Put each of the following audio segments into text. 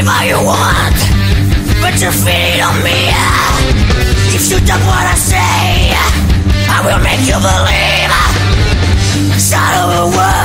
believe all you want, but you're feeding on me. If you don't wanna say, I will make you believe. Son of a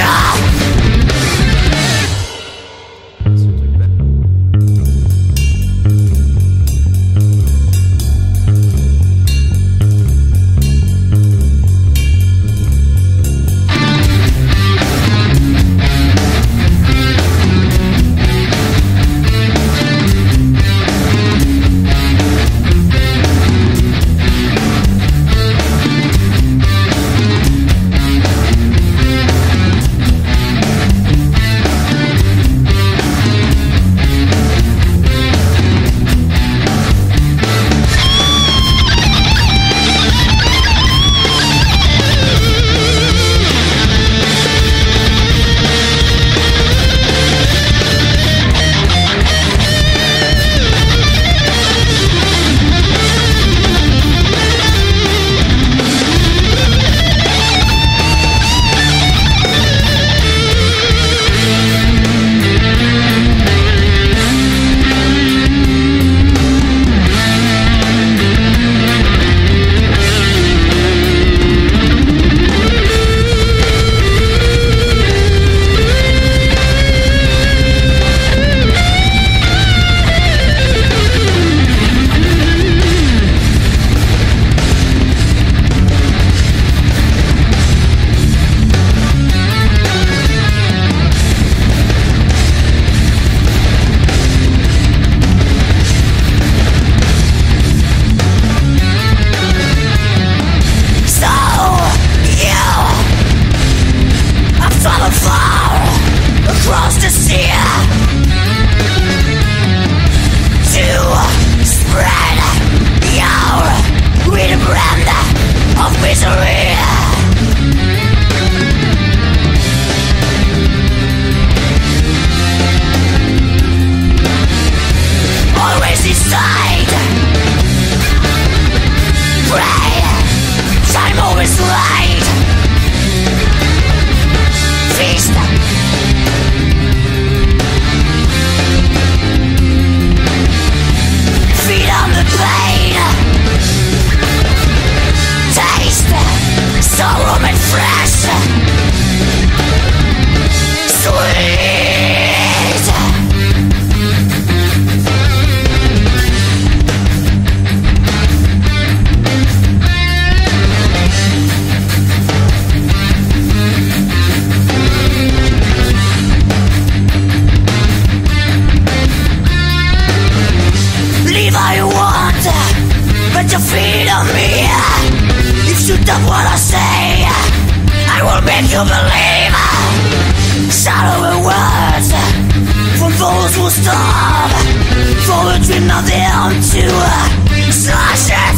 ya. always like don't wanna say I will make you believe Shadowy words From fools will stop. For a dream of the unto Slashes